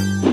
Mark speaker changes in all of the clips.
Speaker 1: out.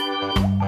Speaker 2: Thank you.